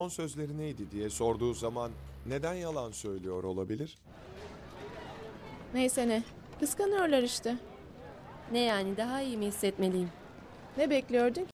Son sözleri neydi diye sorduğu zaman neden yalan söylüyor olabilir? Neyse ne. Kıskanıyorlar işte. Ne yani daha iyi mi hissetmeliyim? Ne bekliyordun ki?